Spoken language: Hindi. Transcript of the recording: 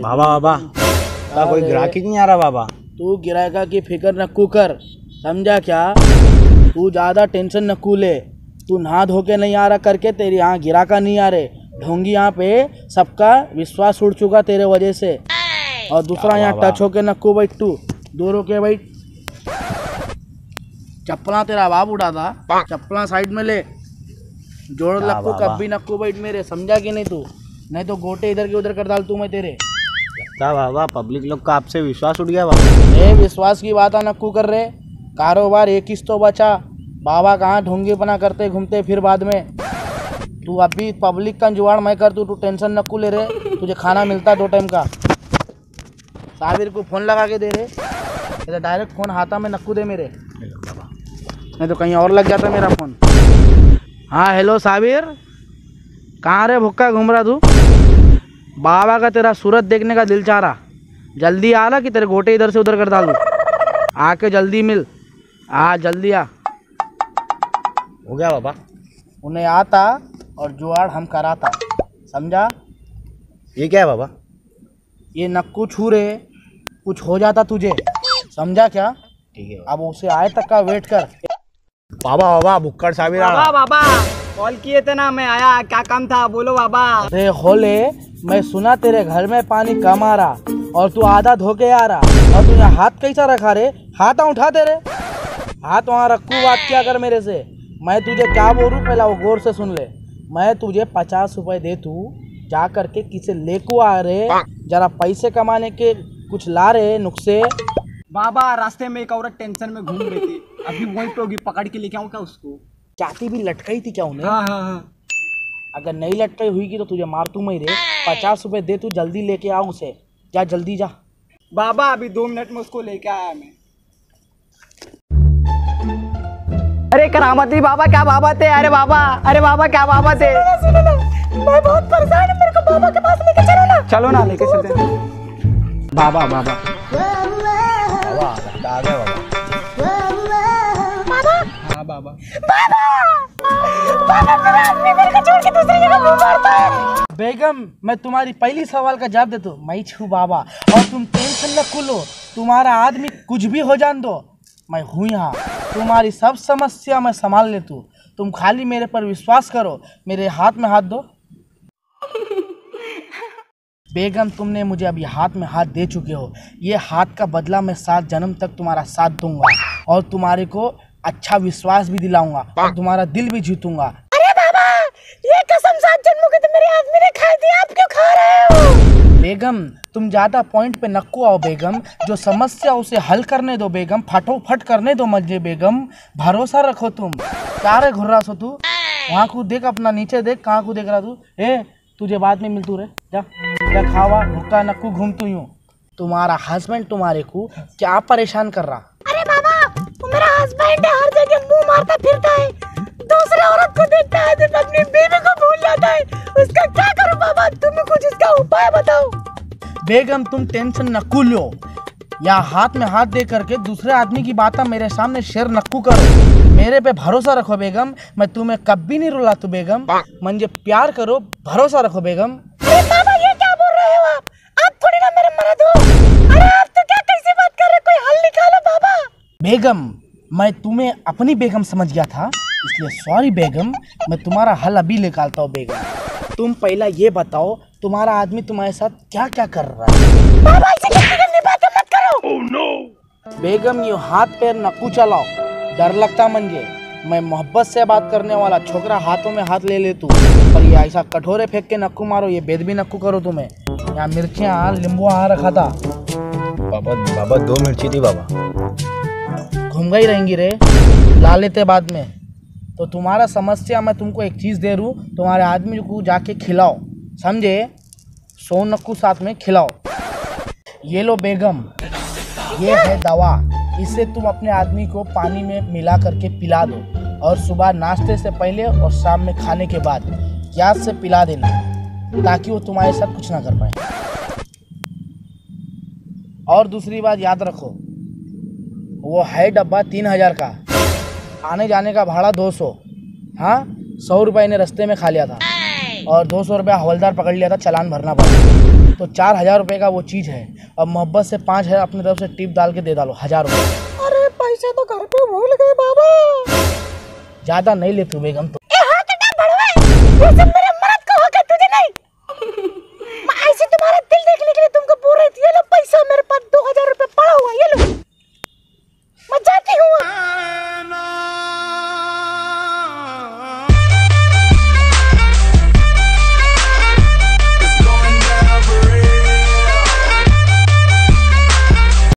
बाबा बाबा कोई ग्राहक ही नहीं आ रहा बाबा। तू किराएका की फ़िक्र नक्कू कर समझा क्या? तू ज़्यादा टेंशन नक्कू ले। तू नहा धो के नहीं आ रहा करके तेरे यहाँ गिराका नहीं आ रहे। ढोंगी यहाँ पे सबका विश्वास उड़ चुका तेरे वजह से। और दूसरा यहाँ। टच होके नक्कू बैठ। तू दूर होके बैठ। चप्पला तेरा बाप उड़ा था। चप्पला साइड में ले। जोड़ लक्कू। कभी नक्कू बैठ मेरे समझा कि नहीं तू? नहीं तो गोटे इधर के उधर कर डाल तू मैं तेरे। लगता बाबा पब्लिक लोग का आपसे विश्वास उठ गया बाबा। ए विश्वास की बात नक्कू कर रहे कारोबार एक ही तो बचा। बाबा कहाँ ढोंगी बना करते घूमते फिर बाद में। तू अभी पब्लिक का जुगाड़ मैं कर तू तू टेंशन नक्कू ले रहे तुझे खाना मिलता दो टाइम का। साबिर को फ़ोन लगा के दे रहे डायरेक्ट फ़ोन हाथा में नक्कू दे मेरे। नहीं तो कहीं और लग जाता मेरा फ़ोन। हाँ हेलो साबिर। कहाँ रे भुक्का घूम रहा तू? बाबा का तेरा सूरत देखने का दिल चाह रहा। जल्दी आ रहा कि तेरे गोटे इधर से उधर कर डालू। आके जल्दी मिल। आ जल्दी आ। हो गया बाबा। उन्हें आता और जुआड़ हम कराता। समझा? ये क्या है बाबा? ये नक्कू छू रहे कुछ हो जाता तुझे। समझा क्या? ठीक है अब उसे आए तक का वेट कर। बाबा बाबा भुक्कड़ साबिर बाबा बाबा कॉल किए थे ना मैं आया क्या काम था? बोलो बाबा। अरे होले मैं सुना तेरे घर में पानी कम आ रहा और तू आधा धोके आ रहा और तू यहाँ हाथ कैसा रखा रे? हाथ उठा तेरे। हाथ वहाँ रखू बात क्या कर मेरे से। मैं तुझे क्या बोलूँ पहला वो गौर से सुन ले। मैं तुझे पचास रुपए दे तू जा करके किसे लेको आ रहे जरा पैसे कमाने के कुछ ला रहे नुस्खे। बाबा रास्ते में एक औरत टेंशन में घूम रही थी। अभी वहीं पे होगी पकड़ के लेके आऊँ क्या उसको? चाहती भी लटकाई थी क्या उन्हें? हाँ हाँ हाँ। अगर नहीं लटकाई हुई की तो तुझे मार तू मैं रे। पचास रुपए दे तू जल्दी लेके आ उसे। जा जल्दी जा। बाबा अभी दो मिनट में उसको लेके आया मैं। अरे करामती बाबा क्या बाबा थे? अरे बाबा अरे बाबा क्या बाबा थे? मैं बहुत परेशान हूँ मेरे को बाबा के पास लेके चलो ना। चलो ना लेके चलते बाबा बाबा। बाबा। बेगम मैं तुम्हारी पहली सवाल का जवाब देता हूँ। मैं छू बाबा और तुम टेंशन न खुलो। तुम्हारा आदमी कुछ भी हो जान दो। मैं हूँ यहाँ। तुम्हारी सब समस्या मैं संभाल लेता हूँ। तुम खाली मेरे पर विश्वास करो। मेरे हाथ में हाथ दो। बेगम तुमने मुझे अभी हाथ में हाथ दे चुके हो। ये हाथ का बदला मैं सात जन्म तक तुम्हारा साथ दूँगा। और तुम्हारे को अच्छा विश्वास भी दिलाऊँगा और तुम्हारा दिल भी जीतूँगा। अरे बाबा ये कसम सात जन्मों की तो मेरे आदमी ने खा दी आप क्यों खा रहे हो? बेगम तुम ज़्यादा पॉइंट पे नक्को आओ बेगम। जो समस्या उसे हल करने दो बेगम फटोफट करने दो मुझे बेगम। भरोसा रखो तुम। क्या रे घुर्रा सो तू। वहाँ को देख अपना नीचे देख कहाँ को देख रहा तू? ए तुझे बाद में मिलतू रे। जा जा खावा भुक्का नक्कू घूम तू तुम्हारा हस्बैंड तुम्हारे को क्या परेशान कर रहा? हस्बैंड है हर जगह मुँह मारता फिरता है। दूसरे औरत को देखता है तो अपनी बीवी को भूल जाता है उसका क्या करूँ बाबा? तुम कुछ इसका उपाय बताओ। बेगम तुम टेंशन नक्कू लो या हाथ में हाथ दे करके दूसरे आदमी की बात मेरे सामने शेयर नक्कू करो। मेरे पे भरोसा रखो बेगम मैं तुम्हें कभी नहीं रुला तू बेगम। मुझे प्यार करो भरोसा रखो बेगम। बाबा ये क्या बोल रहे हो आप? आप थोड़ी ना मेरे मर्द हो। अरे आप तो क्या कैसी बात कर रहे कोई हल निकालो बाबा। बेगम मैं तुम्हें अपनी बेगम समझ गया था इसलिए सॉरी बेगम मैं तुम्हारा हल अभी निकालता हूँ बेगम। तुम पहला ये बताओ तुम्हारा आदमी तुम्हारे साथ क्या क्या कर रहा है? बाबा गंदी बातें मत करो। बेगम ये हाथ पैर नक्कू चलाओ। डर लगता मंजे। मैं मोहब्बत से बात करने वाला छोकरा हाथों में हाथ ले ले तू। पर ये ऐसा कठोरे फेंक के नक्कू मारो ये बेद भी नक्कू करो तुम्हें। यहाँ मिर्चियाँ नींबू यहाँ रखा था। बाबा बाबा दो मिर्ची थी बाबा। घूम गई रहेंगी रे। ला लेते बाद में। तो तुम्हारा समस्या मैं तुमको एक चीज़ दे रूँ तुम्हारे आदमी को जाके खिलाओ। समझे? सो नक्कू साथ में खिलाओ। ये लो बेगम। ये है दवा। इसे तुम अपने आदमी को पानी में मिला करके पिला दो। और सुबह नाश्ते से पहले और शाम में खाने के बाद याद से पिला देना, ताकि वो तुम्हारे साथ कुछ ना कर पाए। और दूसरी बात याद रखो। वो है डब्बा तीन हज़ार का। आने जाने का भाड़ा दो सौ। हाँ सौ रुपये इन्हें रस्ते में खा लिया था। और दो सौ रुपया हवलदार पकड़ लिया था चलान भरना पड़ा। तो चार हज़ार रुपये का वो चीज़ है। और मोहब्बत से पाँच हज़ार अपनी तरफ़ से टिप डाल के दे डालो हज़ार रुपये अरे पैसे तो घर पे भूल गए बाबा। ज़्यादा नहीं ले तू बेगम तो।